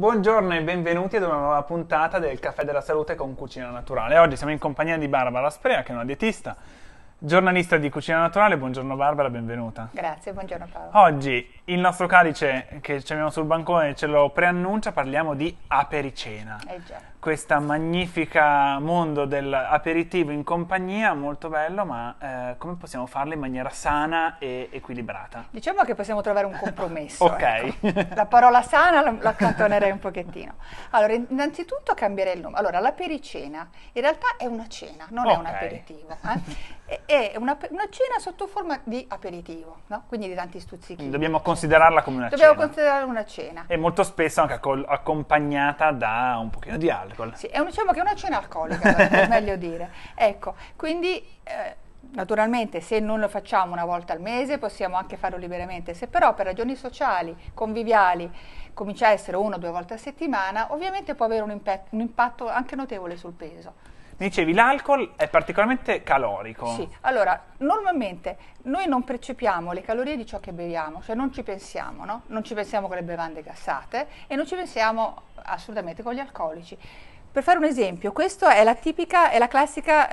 Buongiorno e benvenuti ad una nuova puntata del Caffè della Salute con Cucina Naturale. Oggi siamo in compagnia di Barbara Sprea, che è una dietista, giornalista di Cucina Naturale. Buongiorno Barbara, benvenuta. Grazie, buongiorno Paolo. Oggi il nostro calice che ci abbiamo sul bancone ce lo preannuncia, parliamo di apericena. Eh già. Questa magnifica mondo dell'aperitivo in compagnia, molto bello, ma eh, come possiamo farlo in maniera sana e equilibrata? Diciamo che possiamo trovare un compromesso. Ok. ecco. La parola sana la, la accantonerei un pochettino. Allora, innanzitutto cambierei il nome. Allora, la pericena in realtà è una cena, non è un aperitivo. eh. È- una, una cena sotto forma di aperitivo, no? quindi di tanti stuzzichini. Dobbiamo considerarla come una Dobbiamo cena. considerare una cena. e molto spesso anche accompagnata da un pochino di alcol. Sì, è un- diciamo che è una cena alcolica, per meglio dire. Ecco, quindi eh, naturalmente se non lo facciamo una volta al mese possiamo anche farlo liberamente, se però per ragioni sociali, conviviali, comincia a essere una o due volte a settimana, ovviamente può avere un impatto anche notevole sul peso. Dicevi, l'alcol è particolarmente calorico. Sì, allora normalmente noi non percepiamo le calorie di ciò che beviamo, cioè non ci pensiamo, no? Non ci pensiamo con le bevande gassate e non ci pensiamo assolutamente con gli alcolici. Per fare un esempio, questa è la tipica, è la classica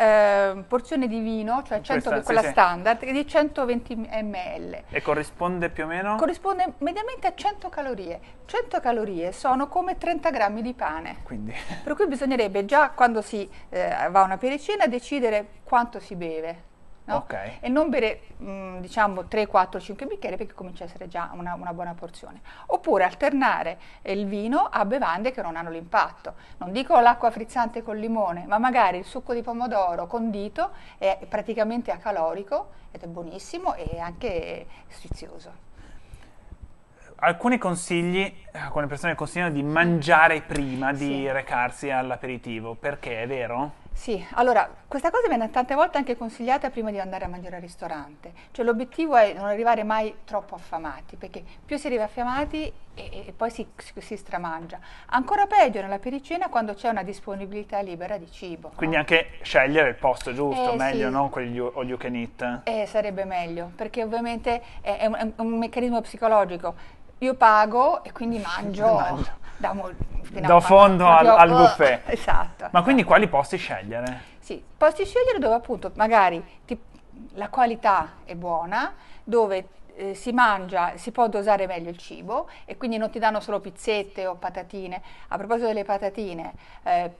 eh, porzione di vino, cioè 100 Questa, sì, quella sì. standard, di 120 ml. E corrisponde più o meno? Corrisponde mediamente a 100 calorie. 100 calorie sono come 30 grammi di pane. Quindi, Per cui bisognerebbe già quando si eh, va a una pericena decidere quanto si beve. No? Ok. E non bere mh, diciamo 3, 4, 5 bicchieri perché comincia a essere già una, una buona porzione. Oppure alternare il vino a bevande che non hanno l'impatto. Non dico l'acqua frizzante col limone, ma magari il succo di pomodoro condito è praticamente acalorico ed è buonissimo e anche sfizioso. alcuni consigli, alcune persone consigliano di mangiare prima di Sì. recarsi all'aperitivo, perché è vero? Sì, allora questa cosa viene tante volte anche consigliata prima di andare a mangiare al ristorante, cioè l'obiettivo è non arrivare mai troppo affamati, perché più si arriva affamati e, e poi si, si- stramangia. Ancora peggio nella pericena quando c'è una disponibilità libera di cibo. Quindi no? anche scegliere il posto giusto, Eh, meglio sì. non you, all you can eat. Eh, sarebbe meglio, perché ovviamente è, è un, è un meccanismo psicologico. Io pago e quindi mangio, Mangio. da, mo- fino a Do quando fondo al- al buffet. Esatto. Ma quindi quali posti scegliere? Sì, posti scegliere dove appunto magari ti- la qualità è buona, dove eh, si mangia, si può dosare meglio il cibo e quindi non ti danno solo pizzette o patatine. A proposito delle patatine, eh,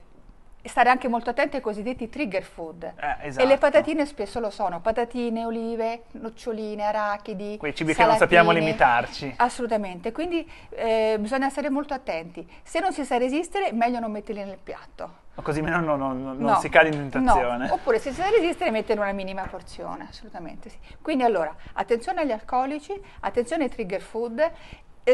stare anche molto attenti ai cosiddetti trigger food. Eh, E esatto. le patatine spesso lo sono, patatine, olive, noccioline, arachidi. Quei cibi che non sappiamo salatine. limitarci. Assolutamente, quindi eh, bisogna stare molto attenti. Se non si sa resistere, meglio non metterli nel piatto. Così almeno non, non- non No, si cade in tentazione. no. Oppure se si sa resistere mettere una minima porzione, assolutamente sì. Quindi allora, attenzione agli alcolici, attenzione ai trigger food, e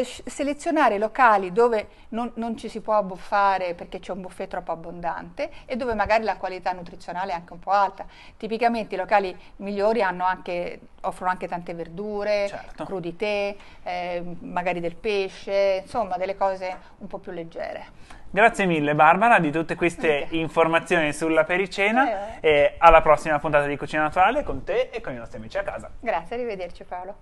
selezionare locali dove non, non ci si può abbuffare perché c'è un buffet troppo abbondante e dove magari la qualità nutrizionale è anche un po' alta. Tipicamente i locali migliori hanno anche, offrono anche tante verdure, Certo. crudité, eh, magari del pesce, insomma delle cose un po' più leggere. Grazie mille Barbara di tutte queste Ok. informazioni sulla pericena Eh, e alla prossima puntata di Cucina Naturale con te e con i nostri amici a casa. Grazie, arrivederci Paolo.